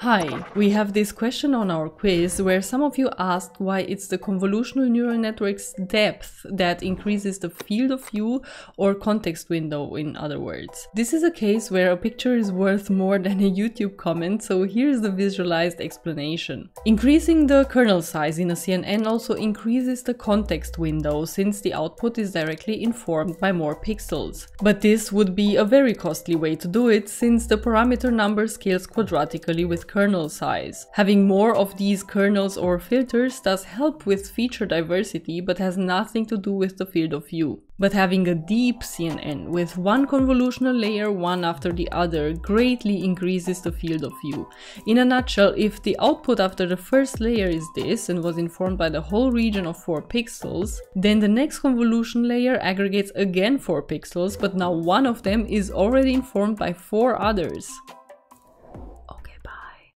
Hi, we have this question on our quiz where some of you asked why it's the convolutional neural network's depth that increases the field of view or context window in other words. This is a case where a picture is worth more than a YouTube comment, so here's the visualized explanation. Increasing the kernel size in a CNN also increases the context window since the output is directly informed by more pixels. But this would be a very costly way to do it since the parameter number scales quadratically with kernel size. Having more of these kernels or filters does help with feature diversity but has nothing to do with the field of view. But having a deep CNN with one convolutional layer one after the other greatly increases the field of view. In a nutshell, if the output after the first layer is this and was informed by the whole region of 4 pixels, then the next convolution layer aggregates again 4 pixels, but now one of them is already informed by 4 others.